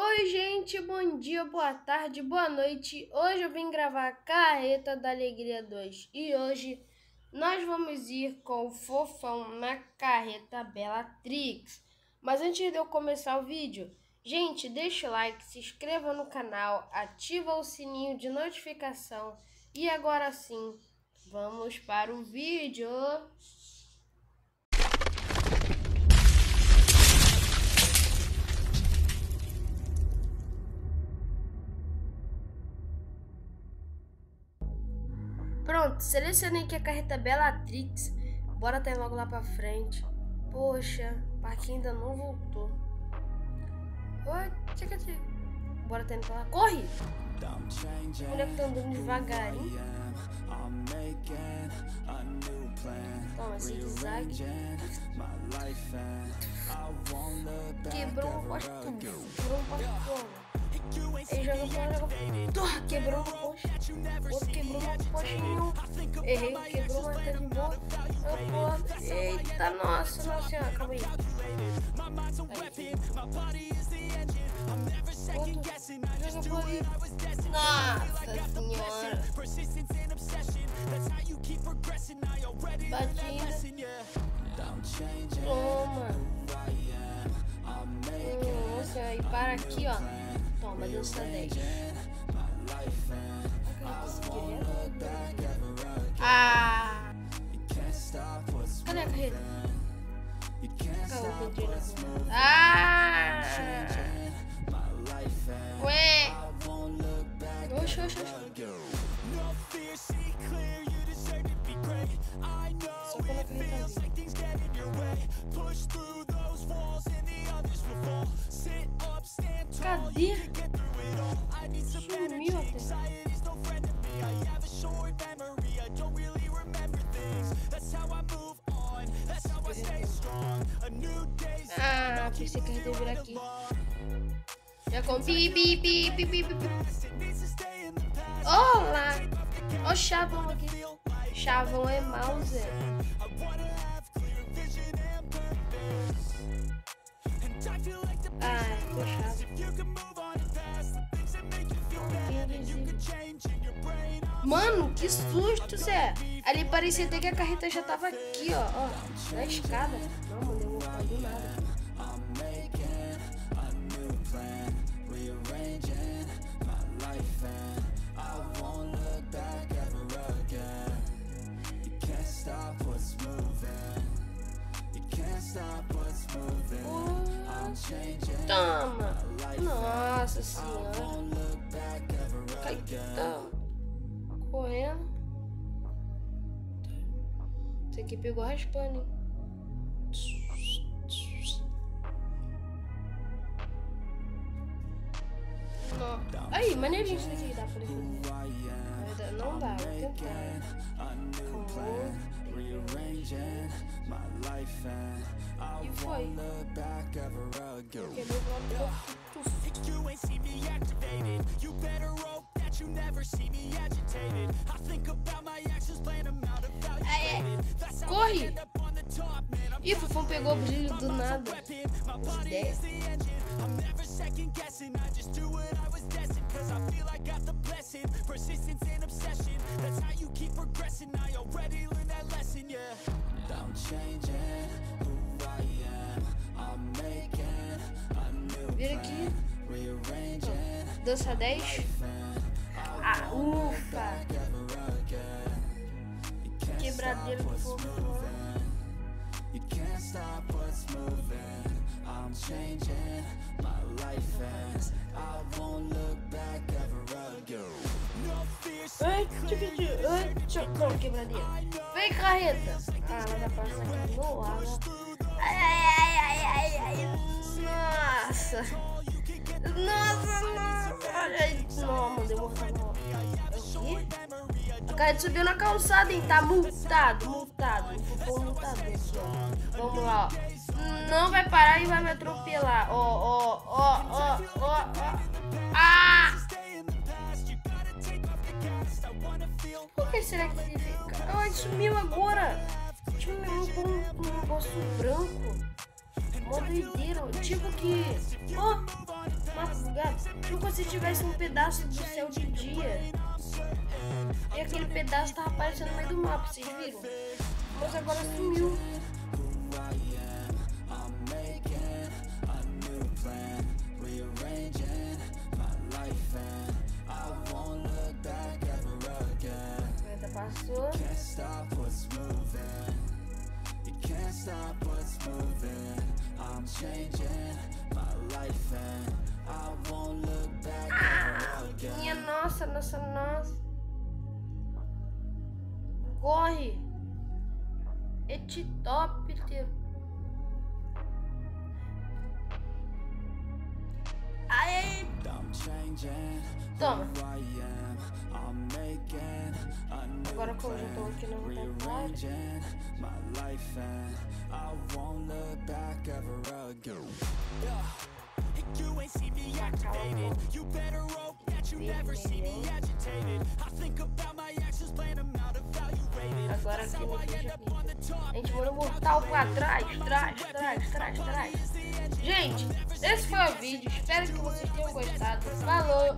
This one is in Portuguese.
Oi, gente, bom dia, boa tarde, boa noite. Hoje eu vim gravar Carreta da Alegria 2 e hoje nós vamos ir com o Fofão na Carreta Bellatrix. Mas antes de eu começar o vídeo, gente, deixa o like, se inscreva no canal, ativa o sininho de notificação e agora sim, vamos para o vídeo. Pronto, selecionei aqui a carreta Bellatrix. Bora até logo lá pra frente. Poxa, o parquinho ainda não voltou. Oi, tchica, tchica. Bora pra lá. Corre! Olha que tá andando devagarinho. Toma, zigue-zague. Quebrou um poste. Quebrou um poste. Ele joga fora, joga fora. Quebrou no poste. Outro quebrou no poste nenhum. Errei, quebrou, mas teve boa. Eita, nossa, nossa senhora, calma aí. aí. Outro, joga por ali. Nossa senhora. Batida. Toma. Nossa, e para aqui, ó. Toma, dança 10. Ah! Cadê a carreira? Caiu o controle Ah! Ué! Oxe, oxe, oxe. Só coloca a carreira. Cadê? Pensei que gente ia vir aqui. Já com pi, pi, pi, pi, pi, pi. Olá! O chavão aqui. Chavão é mouse. Ah, poxa. Mano, que susto, Zé. Ali parecia até que a carreta já tava aqui, ó. ó na escada. Não, Toma! Nossa senhora! Caetano! Correndo! Esse aqui pegou raspando, hein? Não. Aí, maneirinho isso daqui, dá pra fazer. Não dá, vou tentar. Calma. E foi. You ain't see me activated. You better hope that you never see me agitated. I think about my actions, plan them out, evaluated. That's how I end up on the top, man. Ih, Fofão pegou o brilho do nada. I'm never second guessing. I just do what I was destined. Cause I feel I got the blessing. Persistence and obsession. That's how you keep progressing. I already Vira aqui. Dança 10. Ah, ufa. Quebradeiro do fogo. I'm changing my life and I won't look back ever again. Ai, tchica, ai, tchica, quebradeiro. Vem, carreta. Ah, ela vai passar aqui no ar. Ai, ai, ai, ai, ai, Nossa. Nossa, nossa. Ai, não, mandei morrer. Aqui. A carreta subiu na calçada, hein? Tá multado, multado. Ficou multado aqui, ó. Vamos lá, ó. Não vai parar e vai me atropelar. Ó, ó, ó, ó, ó. Ah! Por que será que ele? Ai, sumiu agora. Tinha um, um, um negócio branco. Mó doideira. Tipo que... Ó, oh, uma Tipo se tivesse um pedaço do céu de dia. E aquele pedaço tava aparecendo no meio do mapa, vocês viram? Mas agora sumiu. Back ah, Minha nossa, nossa, nossa. Corre. Etitopter Aê Toma Agora como eu já tô aqui no vontade I won't look back ever again. You ain't see me activated. You better hope that you never see me agitated. I think about my actions, plan them out, evaluated. Agora aqui. A gente manda mortal pra trás, trás, trás, trás, trás. Gente, esse foi o vídeo. Espero que vocês tenham gostado. Falou!